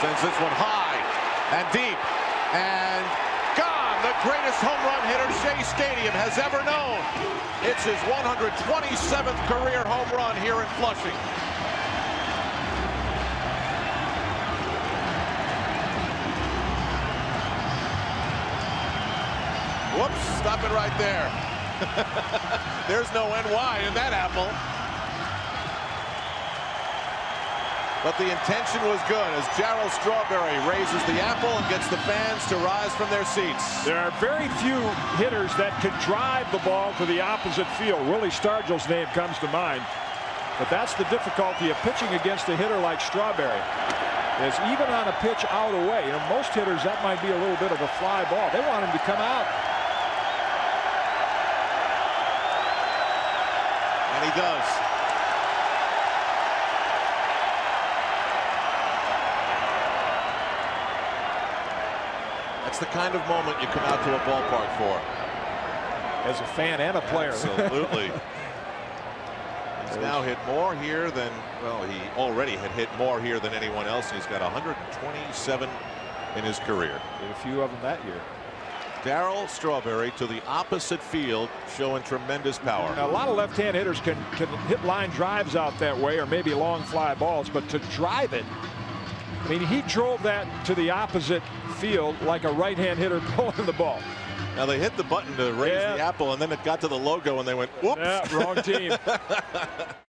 Sends this one high and deep and gone. The greatest home run hitter Shea Stadium has ever known. It's his 127th career home run here in Flushing. Whoops, stop it right there. There's no NY in that apple. But the intention was good as Darryl Strawberry raises the apple and gets the fans to rise from their seats. There are very few hitters that can drive the ball to the opposite field. Willie Stargell's name comes to mind. But that's the difficulty of pitching against a hitter like Strawberry. Is even on a pitch out away, you know, most hitters that might be a little bit of a fly ball. They want him to come out. And he does. That's the kind of moment you come out to a ballpark for. As a fan and a player. Absolutely. He's now hit more here than, well, he already had hit more here than anyone else. He's got 127 in his career. a few of them that year. Darryl Strawberry to the opposite field showing tremendous power. Now, a lot of left-hand hitters can, can hit line drives out that way or maybe long fly balls, but to drive it, I mean, he drove that to the opposite field like a right-hand hitter pulling the ball. Now they hit the button to raise yeah. the apple and then it got to the logo and they went whoops. Yeah, wrong team.